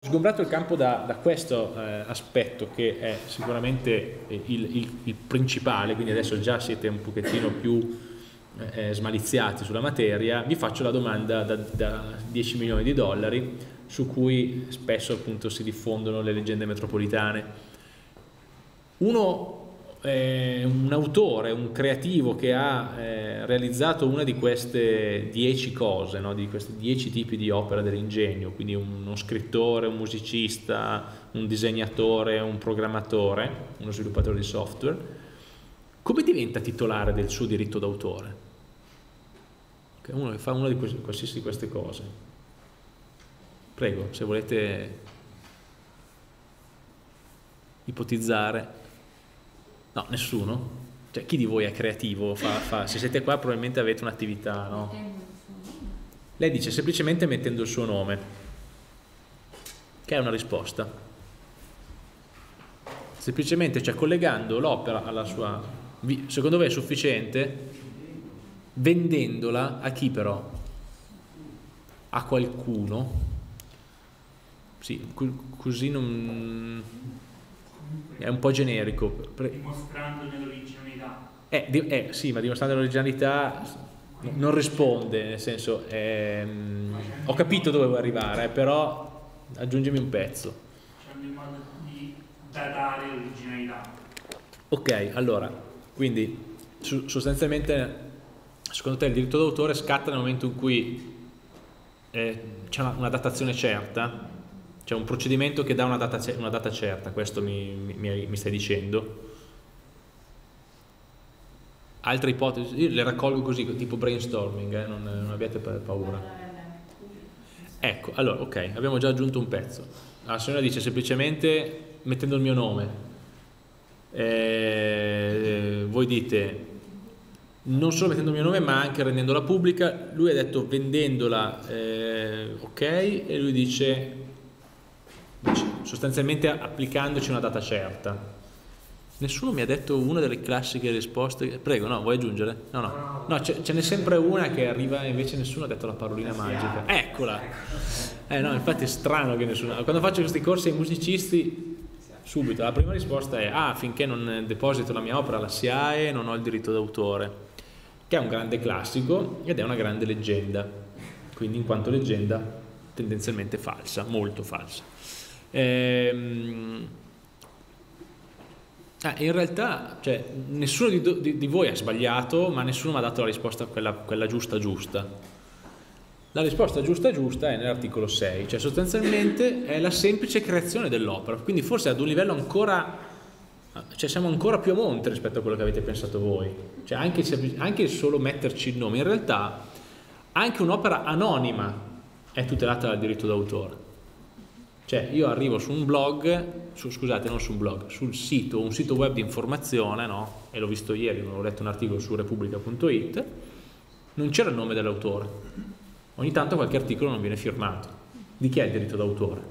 Sgombrato il campo da, da questo eh, aspetto che è sicuramente il, il, il, principale, quindi adesso già siete un pochettino più eh, smaliziati sulla materia, vi faccio la domanda da, da 10 milioni di dollari su cui spesso appunto si diffondono le leggende metropolitane. Uno eh, un autore, un creativo che ha eh, realizzato una di queste dieci cose, no? di questi dieci tipi di opera dell'ingegno, quindi uno scrittore, un musicista, un disegnatore, un programmatore, uno sviluppatore di software, come diventa titolare del suo diritto d'autore? Uno che fa una di queste, qualsiasi di queste cose. Prego, se volete ipotizzare. No, nessuno? Cioè, chi di voi è creativo? Fa, fa, se siete qua probabilmente avete un'attività, no? Lei dice semplicemente mettendo il suo nome, che è una risposta. Semplicemente, cioè collegando l'opera alla sua... Secondo voi è sufficiente? Vendendola a chi però? A qualcuno? Sì, così non è un po' generico. Dimostrando l'originalità. Eh, eh, sì, ma dimostrando l'originalità non risponde, nel senso, ehm, ho capito dove vuoi arrivare, però aggiungimi un pezzo. Facendo in modo di datare l'originalità. Ok, allora, quindi sostanzialmente, secondo te il diritto d'autore scatta nel momento in cui eh, c'è una, una datazione certa, c'è un procedimento che dà una data, una data certa, questo mi, mi, mi, stai dicendo. Altre ipotesi, io le raccolgo così, tipo brainstorming, eh, non, non, abbiate paura. Ecco, allora, ok, abbiamo già aggiunto un pezzo. La signora dice semplicemente mettendo il mio nome. Eh, voi dite non solo mettendo il mio nome ma anche rendendola pubblica, lui ha detto vendendola eh, ok e lui dice sostanzialmente applicandoci una data certa. Nessuno mi ha detto una delle classiche risposte. Prego, no, vuoi aggiungere? No, no. No, ce, ce n'è sempre una che arriva e invece nessuno ha detto la parolina magica. Eccola! Eh no, infatti è strano che nessuno. Quando faccio questi corsi ai musicisti, subito la prima risposta è: Ah, finché non deposito la mia opera alla SIAE non ho il diritto d'autore. Che è un grande classico ed è una grande leggenda. Quindi, in quanto leggenda, tendenzialmente falsa, molto falsa. Ehm, ah, in realtà cioè, nessuno di, di, di, voi ha sbagliato, ma nessuno mi ha dato la risposta quella, quella giusta giusta. La risposta giusta giusta è nell'articolo 6, cioè sostanzialmente è la semplice creazione dell'opera, quindi forse ad un livello ancora, cioè siamo ancora più a monte rispetto a quello che avete pensato voi, cioè anche, anche solo metterci il nome, in realtà anche un'opera anonima è tutelata dal diritto d'autore. Cioè io arrivo su un blog, su, scusate non su un blog, sul sito, un sito web di informazione, no? e l'ho visto ieri, ho letto un articolo su repubblica.it, non c'era il nome dell'autore. Ogni tanto qualche articolo non viene firmato. Di chi è il diritto d'autore?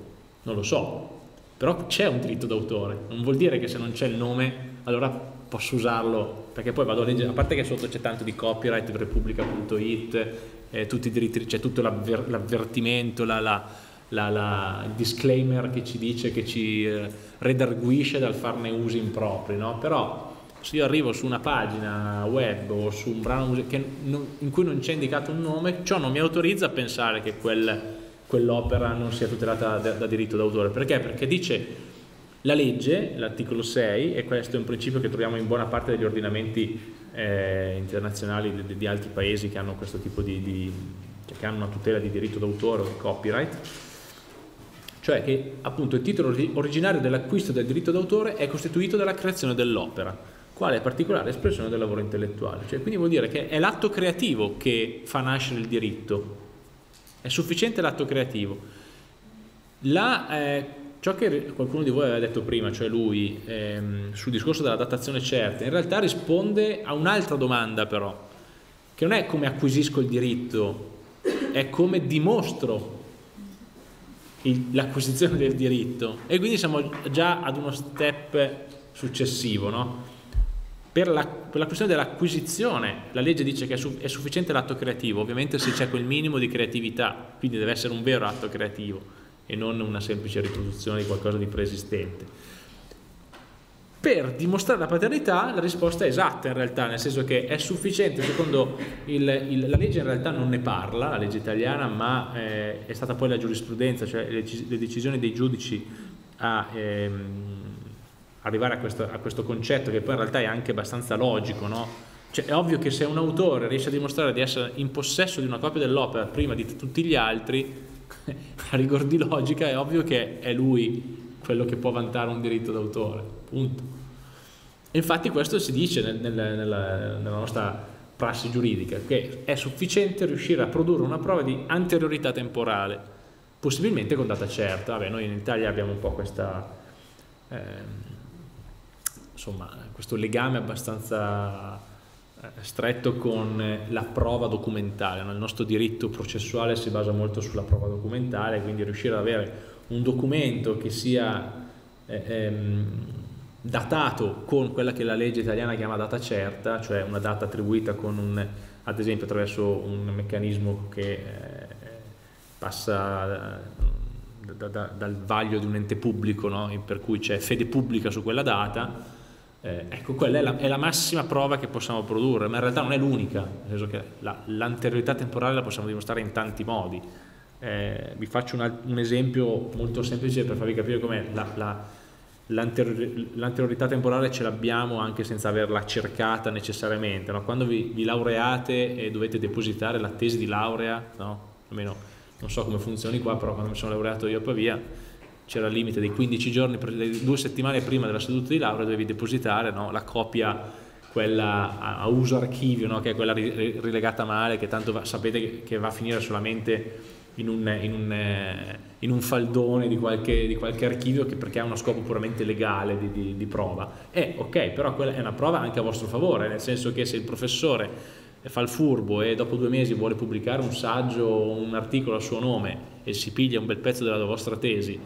Non lo so, però c'è un diritto d'autore, non vuol dire che se non c'è il nome allora posso usarlo, perché poi vado a leggere, a parte che sotto c'è tanto di copyright, repubblica.it, eh, tutti i diritti, c'è tutto l'avver, l'avvertimento, la, la la, la, il disclaimer che ci dice che ci eh, redarguisce dal farne usi impropri, no? però se io arrivo su una pagina web o su un brano non, in cui non c'è indicato un nome, ciò non mi autorizza a pensare che quel, quell'opera non sia tutelata da, da diritto d'autore. Perché? Perché dice la legge, l'articolo 6, e questo è un principio che troviamo in buona parte degli ordinamenti eh, internazionali di, di, altri paesi che hanno questo tipo di, di che hanno una tutela di diritto d'autore o di copyright, cioè che appunto il titolo originario dell'acquisto del diritto d'autore è costituito dalla creazione dell'opera, quale particolare espressione del lavoro intellettuale. Cioè, quindi vuol dire che è l'atto creativo che fa nascere il diritto, è sufficiente l'atto creativo. La, eh, ciò che qualcuno di voi aveva detto prima, cioè lui, ehm, sul discorso della datazione certa, in realtà risponde a un'altra domanda però, che non è come acquisisco il diritto, è come dimostro l'acquisizione del diritto e quindi siamo già ad uno step successivo no? per, la, per, la, questione dell'acquisizione la legge dice che è, su, è sufficiente l'atto creativo ovviamente se c'è quel minimo di creatività quindi deve essere un vero atto creativo e non una semplice riproduzione di qualcosa di preesistente. Per dimostrare la paternità la risposta è esatta in realtà, nel senso che è sufficiente, secondo il, il, la legge in realtà non ne parla, la legge italiana, ma eh, è stata poi la giurisprudenza, cioè le, le decisioni dei giudici a ehm, arrivare a questo, a questo, concetto che poi in realtà è anche abbastanza logico, no? Cioè è ovvio che se un autore riesce a dimostrare di essere in possesso di una copia dell'opera prima di tutti gli altri, a rigor di logica è ovvio che è lui quello che può vantare un diritto d'autore, punto. Infatti questo si dice nel, nel, nella, nella nostra prassi giuridica, che è sufficiente riuscire a produrre una prova di anteriorità temporale, possibilmente con data certa. Vabbè, noi in Italia abbiamo un po' questa, eh, insomma, questo legame abbastanza eh, stretto con la prova documentale. Il nostro diritto processuale si basa molto sulla prova documentale, quindi riuscire ad avere un documento che sia eh, ehm, datato con quella che la legge italiana chiama data certa, cioè una data attribuita un, ad esempio attraverso un meccanismo che eh, passa eh, da, da, dal vaglio di un ente pubblico, no? per cui c'è fede pubblica su quella data, eh, ecco, quella è la, è la, massima prova che possiamo produrre, ma in realtà non è l'unica, nel senso che la, l'anteriorità temporale la possiamo dimostrare in tanti modi. Eh, vi faccio una, un esempio molto semplice per farvi capire come la, la, l'anteriorità temporale ce l'abbiamo anche senza averla cercata necessariamente. No? Quando vi, vi, laureate e dovete depositare la tesi di laurea, no? almeno non so come funzioni qua, però quando mi sono laureato io a Pavia c'era il limite dei 15 giorni, due settimane prima della seduta di laurea dovevi depositare no? la copia quella a uso archivio, che è quella rilegata male, che tanto va, sapete che va a finire solamente in un, in un, eh, in un faldone di qualche, di qualche, archivio che perché ha uno scopo puramente legale di, di, di prova. E ok, però quella è una prova anche a vostro favore, nel senso che se il professore fa il furbo e dopo due mesi vuole pubblicare un saggio o un articolo a suo nome e si piglia un bel pezzo della vostra tesi,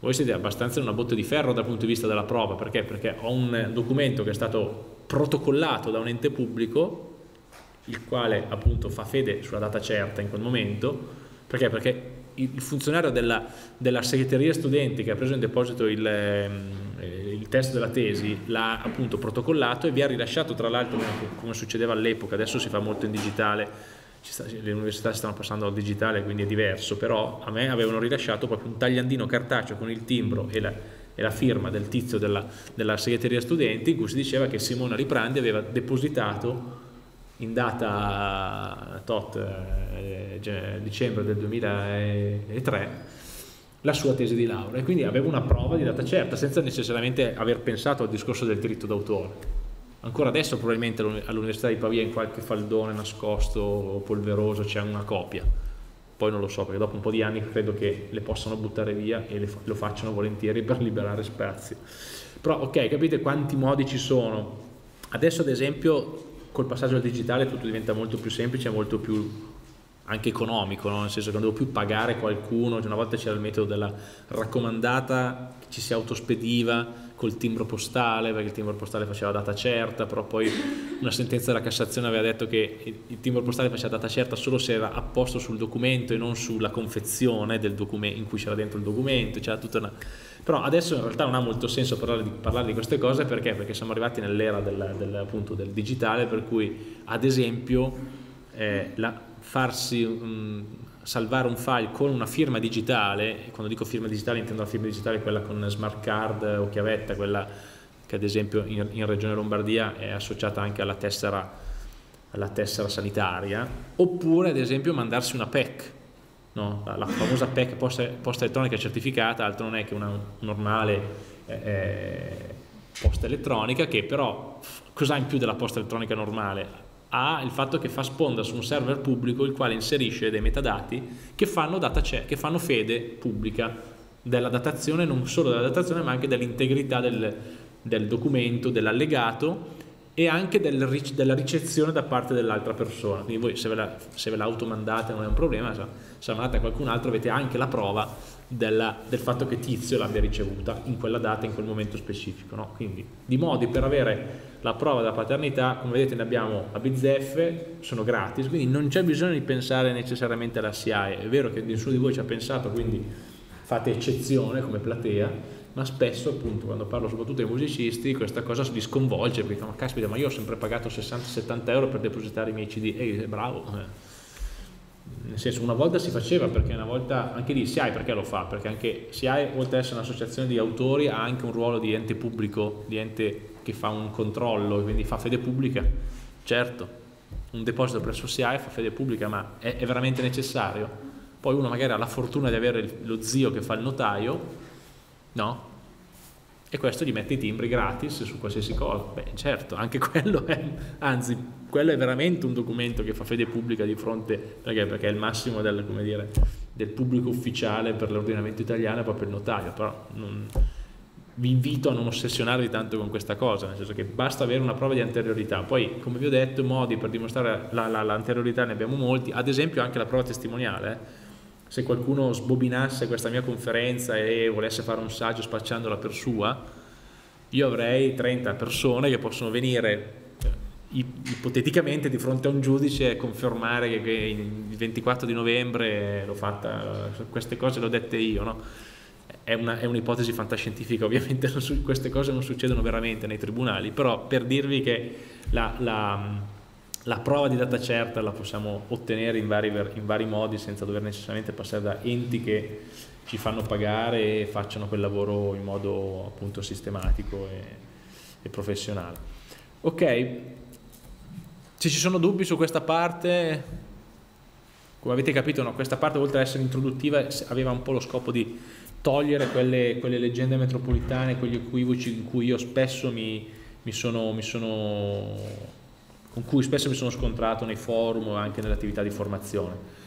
voi siete abbastanza in una botte di ferro dal punto di vista della prova, perché? Perché ho un documento che è stato protocollato da un ente pubblico, il quale appunto fa fede sulla data certa in quel momento, perché? Perché il funzionario della, della segreteria studenti che ha preso in deposito il, ehm, il testo della tesi l'ha appunto protocollato e vi ha rilasciato tra l'altro come succedeva all'epoca, adesso si fa molto in digitale, le università si stanno passando al digitale quindi è diverso, però a me avevano rilasciato proprio un tagliandino cartaceo con il timbro e la, e la firma del tizio della, della segreteria studenti in cui si diceva che Simona Riprandi aveva depositato in data tot, eh, dicembre del 2003 la sua tesi di laurea e quindi aveva una prova di data certa senza necessariamente aver pensato al discorso del diritto d'autore. Ancora adesso probabilmente all'Università di Pavia in qualche faldone nascosto o polveroso c'è una copia, poi non lo so perché dopo un po' di anni credo che le possano buttare via e lo facciano volentieri per liberare spazio. Però ok, capite quanti modi ci sono. Adesso ad esempio col passaggio al digitale tutto diventa molto più semplice e molto più anche economico, no? nel senso che non devo più pagare qualcuno, cioè una volta c'era il metodo della raccomandata che ci si autospediva col timbro postale, perché il timbro postale faceva data certa, però poi una sentenza della Cassazione aveva detto che il timbro postale faceva data certa solo se era apposto sul documento e non sulla confezione del documento in cui c'era dentro il documento, c'era tutta una però adesso in realtà non ha molto senso parlare di, parlare di queste cose perché? Perché siamo arrivati nell'era del, del, appunto, del digitale per cui ad esempio eh, la, farsi um, salvare un file con una firma digitale, quando dico firma digitale intendo la firma digitale quella con smart card o chiavetta, quella che ad esempio in, in Regione Lombardia è associata anche alla tessera, alla tessera sanitaria, oppure ad esempio mandarsi una PEC no? la, la, famosa PEC posta, posta, elettronica certificata, altro non è che una normale eh, eh posta elettronica che però cosa ha in più della posta elettronica normale? Ha il fatto che fa sponda su un server pubblico il quale inserisce dei metadati che fanno, data, che fanno fede pubblica della datazione, non solo della datazione ma anche dell'integrità del, del documento, dell'allegato e anche del, della ricezione da parte dell'altra persona. Quindi voi se ve, la, se ve l'automandate non è un problema, se la mandate a qualcun altro avete anche la prova della, del fatto che Tizio l'abbia ricevuta in quella data, in quel momento specifico. No? Quindi di modi per avere la prova della paternità, come vedete ne abbiamo a bizzeffe, sono gratis, quindi non c'è bisogno di pensare necessariamente alla SIAE. È vero che nessuno di voi ci ha pensato, quindi fate eccezione come platea, ma spesso appunto quando parlo soprattutto ai musicisti questa cosa li sconvolge perché dicono caspita ma io ho sempre pagato 60-70 euro per depositare i miei cd e bravo eh. nel senso una volta si faceva perché una volta anche lì SIAI perché lo fa? Perché anche SIAI oltre ad essere un'associazione di autori ha anche un ruolo di ente pubblico di ente che fa un controllo quindi fa fede pubblica. Certo un deposito presso SIAE fa fede pubblica ma è, è veramente necessario? Poi uno magari ha la fortuna di avere lo zio che fa il notaio no? E questo gli mette i timbri gratis su qualsiasi cosa. Beh, certo, anche quello è, anzi, quello è veramente un documento che fa fede pubblica di fronte, perché, perché è il massimo del, dire, del pubblico ufficiale per l'ordinamento italiano, è proprio il notaio, però non, vi invito a non ossessionarvi tanto con questa cosa, nel senso che basta avere una prova di anteriorità. Poi, come vi ho detto, modi per dimostrare la, la, l'anteriorità ne abbiamo molti, ad esempio anche la prova testimoniale. Se qualcuno sbobinasse questa mia conferenza e volesse fare un saggio spacciandola per sua, io avrei 30 persone che possono venire eh, ipoteticamente di fronte a un giudice e confermare che, il 24 di novembre l'ho fatta, queste cose le ho dette io, no? È, una, è un'ipotesi fantascientifica, ovviamente queste cose non succedono veramente nei tribunali, però per dirvi che la, la la prova di data certa la possiamo ottenere in vari, in vari, modi senza dover necessariamente passare da enti che ci fanno pagare e facciano quel lavoro in modo appunto sistematico e, e professionale. Ok, se ci sono dubbi su questa parte, come avete capito, no, questa parte oltre ad essere introduttiva aveva un po' lo scopo di togliere quelle, quelle leggende metropolitane, quegli equivoci in cui io spesso mi, mi sono, mi sono con cui spesso mi sono scontrato nei forum o anche nelle attività di formazione.